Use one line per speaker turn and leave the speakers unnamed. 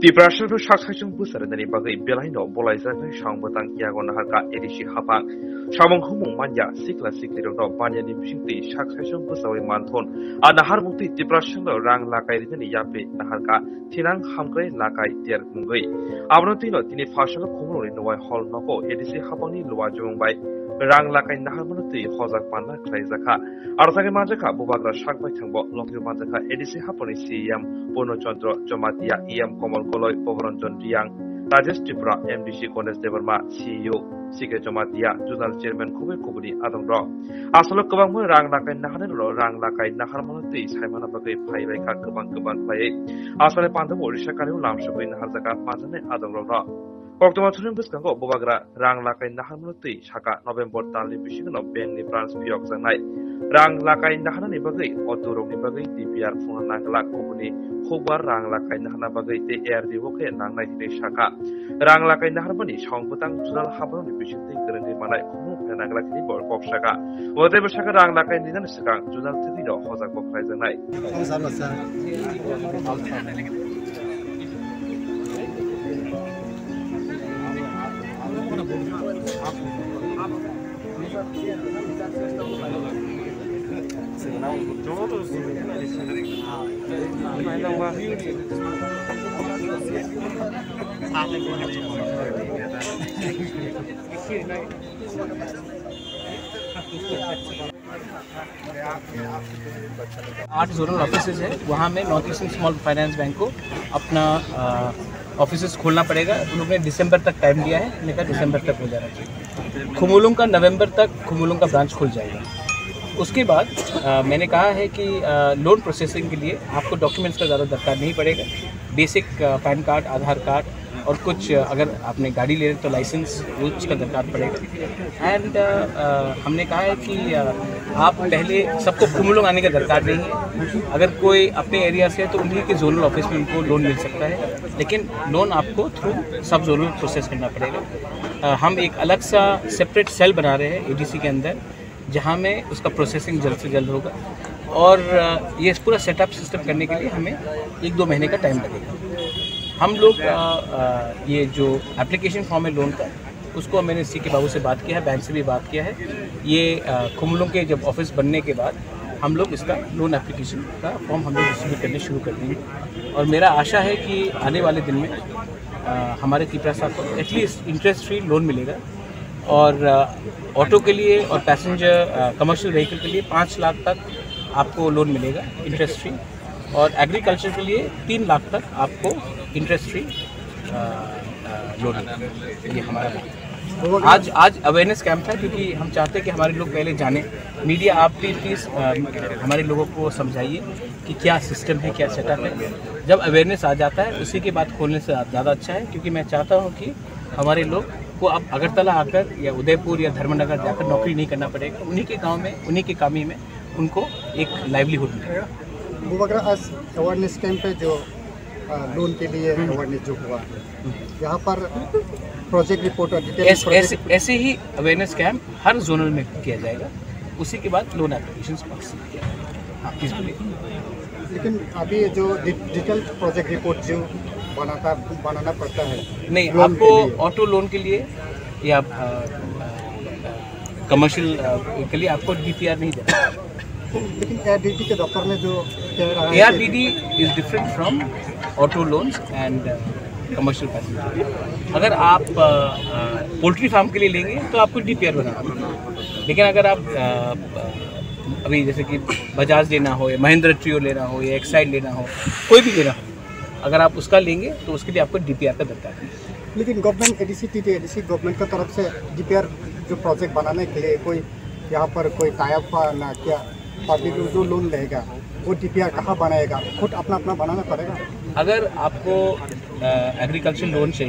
ত্রিপুরা সর্ব সাকসাইচুং বুসারেনারি বাগৈ বেলাইনো বলাইজানাই সংবতাং ইয়াগনহাকা এডিসি হাপাং সামং হুমুং মানজা সিকলা সিকলি রোড বানিয়ানি বিশিংতি সাকসাইচুং বুসাওই মানথন আর নাহার মুক্তি ত্রিপুরা সঙ্গ রাং লাকাই রিজানি ইয়াপে নাহারকা থিনাং হামগ্রাই লাকাই তিয়ার মুঙ্গৈ আবরতিন তিনি ফাসল খুমরুনি নোয়াই হল নকো এডিসি হাপাংনি লোয়া জুমুংবাই 랑라카이 나하문티 허작 만나 클라이자카 아르사게 마자카 부바그라 샤크바이 탕보 럭요 마자카 에디시 하포니 시엠 보노전드로 조마티야 이엠 Kamal Kalai পবরঞ্জন Reang Rajesh Tripura MDC college Debbarma CEO C K Jamatia zonal chairman খুবই কুবুনি আদম র আসলে কবাং মই রাং লাকাই নাহানের ল রাং লাকাই নাহার মনতে সাইমানা বাকে ফাই বাইকা কবাং কবাং ফাই আসলে পান্ডব ওড়িশা কারিও লামসবই নাহার জায়গা পাজানে আদম র 걱정맞추는 비스칸고 보바그라 랑 라카인 나하무르티 샤카 노벤버 달리 비시그노 벤니 프랑스 비옥상나이 랑 라카인 나하나니 바그이 어두롱니 바그이 디비아르 풍한 나글라 코부니 호바 랑 라카인 나하나 바그이 테 에르디 호케 낭나이티 샤카 랑 라카인 나하르바니 샹부당 주랄 하브로니 비시티 그르니 마나이 코무 페나글라키니 벌법 샤카 오데브 샤카 랑 라카인 니나니 스강 주랄 트디로 호자고 프라이즈나이
호자로사
आठ जोनल ऑफ़िस है। वहाँ में North Eastern Small Finance Bank को अपना ऑफ़िस खोलना पड़ेगा। उन लोगों ने दिसंबर तक टाइम दिया है। मैंने कहा दिसंबर तक हो जाना चाहिए। खुमुलुंग का नवंबर तक खुमुलुंग का ब्रांच खुल जाएगा। उसके बाद आ, मैंने कहा है कि लोन प्रोसेसिंग के लिए आपको डॉक्यूमेंट्स का ज़्यादा दरकार नहीं पड़ेगा। Basic PAN card Aadhaar card और कुछ अगर आपने गाड़ी ले रहे तो लाइसेंस उसका दरकार पड़ेगा। एंड uh, हमने कहा है कि uh, आप पहले सबको कुमलों आने का दरकार नहीं है। अगर कोई अपने एरिया से है तो उन्हीं के जोनल ऑफ़िस में उनको लोन मिल सकता है। लेकिन लोन आपको थ्रू सब जोनल प्रोसेस करना पड़ेगा। uh, हम एक अलग सा सेपरेट सेल बना रहे हैं एडीसी के अंदर। जहाँ में उसका प्रोसेसिंग जल्द से जल्द होगा। और ये पूरा सेटअप सिस्टम करने के लिए हमें एक दो महीने का टाइम लगेगा। हम लोग ये जो एप्लीकेशन फॉर्म है लोन का उसको मैंने सी के बाबू से बात किया है बैंक से भी बात किया है। ये कुमलों के जब ऑफ़िस बनने के बाद हम लोग इसका लोन एप्लीकेशन का फॉर्म हम लोग डिस्ट्रीब्यूट करने शुरू कर देंगे। और मेरा आशा है कि आने वाले दिन में आ, हमारे त्रिपुरा साहब को एटलीस्ट इंटरेस्ट फ्री लोन मिलेगा। और ऑटो के लिए और पैसेंजर कमर्शियल व्हीकल के लिए पाँच लाख तक आपको लोन मिलेगा इंटरेस्ट फ्री और एग्रीकल्चर के लिए तीन लाख तक आपको इंटरेस्ट फ्री लोन ये हमारा
आज
आज अवेयरनेस कैंप है क्योंकि हम चाहते हैं कि हमारे लोग पहले जाने। मीडिया आप भी प्लीज़ हमारे लोगों को समझाइए कि क्या सिस्टम है, क्या सेटअप है। जब अवेयरनेस आ जाता है, उसी के बाद खोलने से ज़्यादा अच्छा है, क्योंकि मैं चाहता हूँ कि हमारे लोग को अब अगरतला आकर या उदयपुर या धर्मनगर जाकर नौकरी नहीं करना पड़ेगा। उन्हीं के गाँव में उन्हीं के कामी में उनको एक लाइवलीहुड मिलेगा।
आज अवेयरनेस कैंप है जो लोन के लिए अवेयरनेस जो हुआ यहाँ पर प्रोजेक्ट रिपोर्ट ऐसे, ऐसे,
ऐसे ही अवेयरनेस कैंप हर जोनल में किया जाएगा। उसी के बाद लोन एप्लीकेशन पास हाँ प्लीज़ बोलिए
लेकिन अभी जो डिटेल प्रोजेक्ट रिपोर्ट जो बनाता बनाना पड़ता है।
नहीं आपको ऑटो लोन के लिए या कमर्शियल के लिए आपको डीपीआर नहीं देना।
लेकिन एआरडीटी के दफ्तर में जो कह रहा है
is different from auto loans and commercial passenger अगर आप पोल्ट्री फार्म के लिए लेंगे तो आपको डी पी बनाना लेकिन अगर आप अभी जैसे कि बजाज लेना हो या महिंद्रा ट्रियो लेना हो या एक्साइड लेना हो कोई भी लेना हो अगर आप उसका लेंगे तो उसके लिए आपको डी पी आर का दरकार है।
लेकिन government A D C T D C government की तरफ़ से डी पी आर जो प्रोजेक्ट बनाने के लिए कोई यहाँ पर कोई टाइप ना क्या पब्लिक जो लोन लेगा वो डी पी आर कहाँ बनाएगा? खुद अपना अपना बनाना पड़ेगा।
अगर आपको एग्रीकल्चर लोन चाहिए